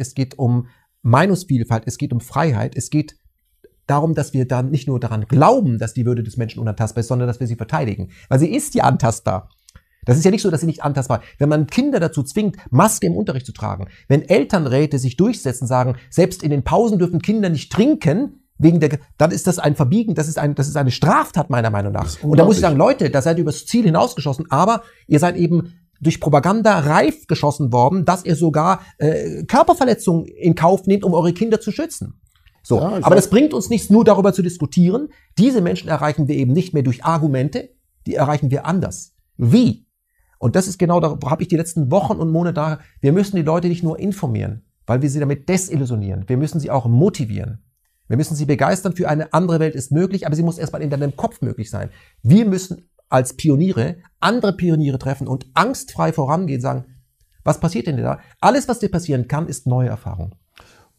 es geht um Meinungsvielfalt, es geht um Freiheit, es geht darum, dass wir dann nicht nur daran glauben, dass die Würde des Menschen unantastbar ist, sondern dass wir sie verteidigen. Weil sie ist ja antastbar. Das ist ja nicht so, dass sie nicht antastbar. Wenn man Kinder dazu zwingt, Maske im Unterricht zu tragen, wenn Elternräte sich durchsetzen, sagen, selbst in den Pausen dürfen Kinder nicht trinken, wegen der, dann ist das ein Verbiegen, das ist, ein, das ist eine Straftat meiner Meinung nach. Und da muss ich sagen, Leute, da seid ihr übers Ziel hinausgeschossen, aber ihr seid eben durch Propaganda reif geschossen worden, dass ihr sogar äh, Körperverletzungen in Kauf nehmt, um eure Kinder zu schützen. So, ja, aber das bringt uns nichts, nur darüber zu diskutieren. Diese Menschen erreichen wir eben nicht mehr durch Argumente, die erreichen wir anders. Wie? Und das ist genau, da habe ich die letzten Wochen und Monate da. Wir müssen die Leute nicht nur informieren, weil wir sie damit desillusionieren. Wir müssen sie auch motivieren. Wir müssen sie begeistern für eine andere Welt ist möglich, aber sie muss erstmal in deinem Kopf möglich sein. Wir müssen als Pioniere andere Pioniere treffen und angstfrei vorangehen, sagen, was passiert denn da? Alles, was dir passieren kann, ist neue Erfahrung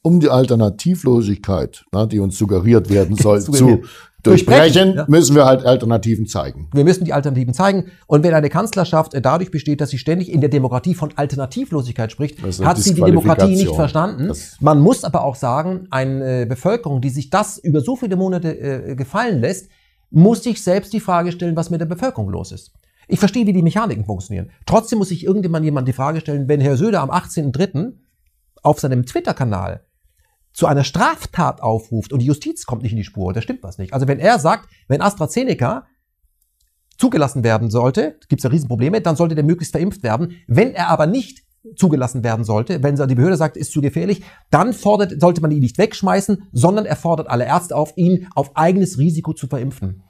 um die Alternativlosigkeit, na, die uns suggeriert werden soll, zu durchbrechen, ja. müssen wir halt Alternativen zeigen. Wir müssen die Alternativen zeigen. Und wenn eine Kanzlerschaft äh, dadurch besteht, dass sie ständig in der Demokratie von Alternativlosigkeit spricht, hat sie die Demokratie nicht verstanden. Das Man muss aber auch sagen, eine Bevölkerung, die sich das über so viele Monate äh, gefallen lässt, muss sich selbst die Frage stellen, was mit der Bevölkerung los ist. Ich verstehe, wie die Mechaniken funktionieren. Trotzdem muss sich irgendjemand jemand die Frage stellen, wenn Herr Söder am 18.03. auf seinem Twitter-Kanal zu einer Straftat aufruft und die Justiz kommt nicht in die Spur, da stimmt was nicht. Also wenn er sagt, wenn AstraZeneca zugelassen werden sollte, gibt es ja Riesenprobleme, dann sollte der möglichst verimpft werden. Wenn er aber nicht zugelassen werden sollte, wenn die Behörde sagt, ist zu gefährlich, dann fordert, sollte man ihn nicht wegschmeißen, sondern er fordert alle Ärzte auf, ihn auf eigenes Risiko zu verimpfen.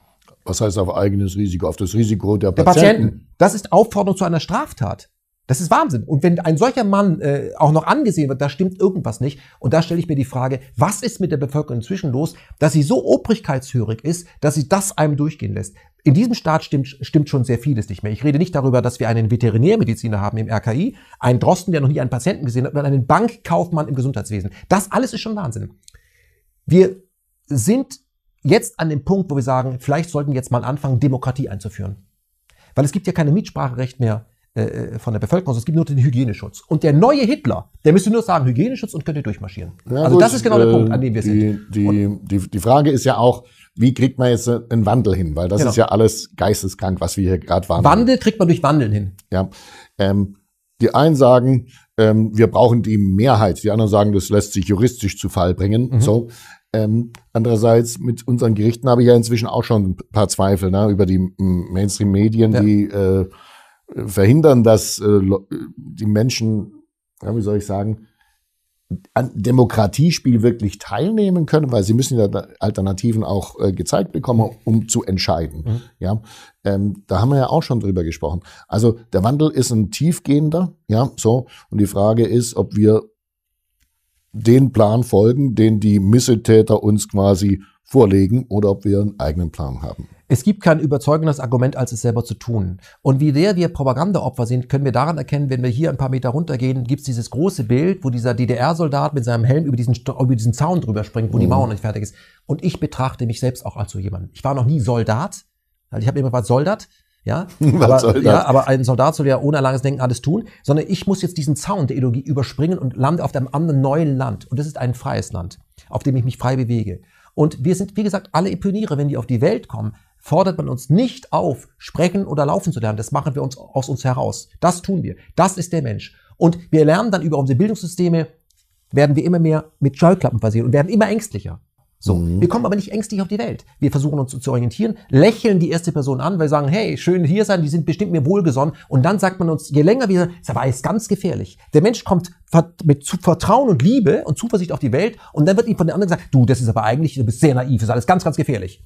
Was heißt auf eigenes Risiko? Auf das Risiko der Patienten? Der Patienten. Das ist Aufforderung zu einer Straftat. Das ist Wahnsinn. Und wenn ein solcher Mann äh, auch noch angesehen wird, da stimmt irgendwas nicht. Und da stelle ich mir die Frage, was ist mit der Bevölkerung inzwischen los, dass sie so obrigkeitshörig ist, dass sie das einem durchgehen lässt. In diesem Staat stimmt, stimmt schon sehr vieles nicht mehr. Ich rede nicht darüber, dass wir einen Veterinärmediziner haben im RKI, einen Drosten, der noch nie einen Patienten gesehen hat, und einen Bankkaufmann im Gesundheitswesen. Das alles ist schon Wahnsinn. Wir sind jetzt an dem Punkt, wo wir sagen, vielleicht sollten wir jetzt mal anfangen, Demokratie einzuführen. Weil es gibt ja keine Mitspracherecht mehr äh, äh, von der Bevölkerung, es gibt nur den Hygieneschutz. Und der neue Hitler, der müsste nur sagen, Hygieneschutz und könnte durchmarschieren. Ja, also das ist genau der äh, Punkt, an dem wir die, sind. Die, die, die Frage ist ja auch, wie kriegt man jetzt einen Wandel hin? Weil das genau. ist ja alles geisteskrank, was wir hier gerade waren. Wandel kriegt man durch Wandeln hin. Ja. Ähm, die einen sagen, ähm, wir brauchen die Mehrheit. Die anderen sagen, das lässt sich juristisch zu Fall bringen. Mhm. So. Ähm, andererseits mit unseren Gerichten habe ich ja inzwischen auch schon ein paar Zweifel ne, über die Mainstream-Medien, ja. die äh, verhindern, dass äh, die Menschen, ja, wie soll ich sagen, an Demokratiespiel wirklich teilnehmen können, weil sie müssen ja Alternativen auch äh, gezeigt bekommen, um zu entscheiden. Mhm. Ja, ähm, da haben wir ja auch schon drüber gesprochen. Also der Wandel ist ein tiefgehender, ja, so. Und die Frage ist, ob wir den Plan folgen, den die Missetäter uns quasi vorlegen, oder ob wir einen eigenen Plan haben. Es gibt kein überzeugendes Argument, als es selber zu tun. Und wie sehr wir Propagandaopfer sind, können wir daran erkennen, wenn wir hier ein paar Meter runtergehen, gibt es dieses große Bild, wo dieser DDR-Soldat mit seinem Helm über diesen, über diesen Zaun drüber springt, wo mhm. die Mauer nicht fertig ist. Und ich betrachte mich selbst auch als so jemand. Ich war noch nie Soldat. Ich habe immer was Soldat. Ja, aber, ja, aber ein Soldat soll ja ohne langes Denken alles tun, sondern ich muss jetzt diesen Zaun der Ideologie überspringen und lande auf einem anderen neuen Land. Und das ist ein freies Land, auf dem ich mich frei bewege. Und wir sind, wie gesagt, alle Pioniere, wenn die auf die Welt kommen, fordert man uns nicht auf, sprechen oder laufen zu lernen. Das machen wir uns aus uns heraus. Das tun wir. Das ist der Mensch. Und wir lernen dann über unsere Bildungssysteme, werden wir immer mehr mit Scheuklappen versehen und werden immer ängstlicher. So, mhm. wir kommen aber nicht ängstlich auf die Welt. Wir versuchen uns zu orientieren, lächeln die erste Person an, weil wir sagen, hey, schön hier sein, die sind bestimmt mir wohlgesonnen. Und dann sagt man uns, je länger wir, ist aber ist ganz gefährlich. Der Mensch kommt mit Vertrauen und Liebe und Zuversicht auf die Welt und dann wird ihm von den anderen gesagt, du, das ist aber eigentlich, du bist sehr naiv, das ist alles ganz, ganz gefährlich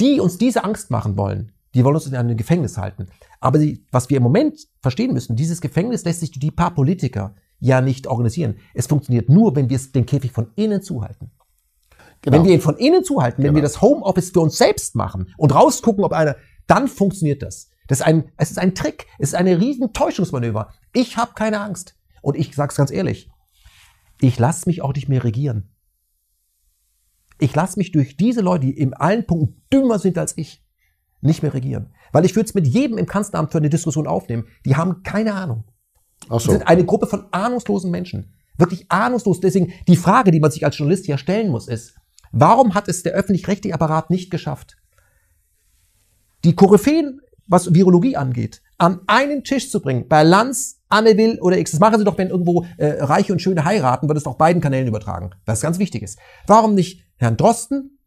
die uns diese Angst machen wollen, die wollen uns in einem Gefängnis halten. Aber die, was wir im Moment verstehen müssen, dieses Gefängnis lässt sich durch die paar Politiker ja nicht organisieren. Es funktioniert nur, wenn wir den Käfig von innen zuhalten. Genau. Wenn wir ihn von innen zuhalten, wenn wir genau. das Homeoffice für uns selbst machen und rausgucken, ob einer, dann funktioniert das. Das ist ein, es ist ein Trick, es ist eine riesen Täuschungsmanöver. Ich habe keine Angst. Und ich sage es ganz ehrlich, ich lasse mich auch nicht mehr regieren. Ich lasse mich durch diese Leute, die in allen Punkten dümmer sind als ich, nicht mehr regieren. Weil ich würde es mit jedem im Kanzleramt für eine Diskussion aufnehmen. Die haben keine Ahnung. Ach so. Die sind eine Gruppe von ahnungslosen Menschen. Wirklich ahnungslos. Deswegen die Frage, die man sich als Journalist ja stellen muss, ist, warum hat es der öffentlich-rechtliche Apparat nicht geschafft, die Koryphäen, was Virologie angeht, an einen Tisch zu bringen, bei Lanz, Anne Will oder X. Das machen sie doch, wenn irgendwo äh, Reiche und Schöne heiraten, wird es auf beiden Kanälen übertragen. Was ganz wichtig ist. Warum nicht Herrn Drosten,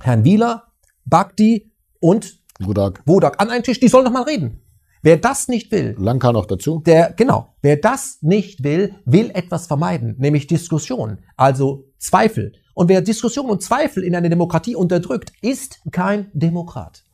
Herrn Wieler, Bakti und Wodak. Wodak an einen Tisch? Die sollen doch mal reden. Wer das nicht will, Lanka noch dazu. der, genau, wer das nicht will, will etwas vermeiden, nämlich Diskussion, also Zweifel. Und wer Diskussion und Zweifel in einer Demokratie unterdrückt, ist kein Demokrat.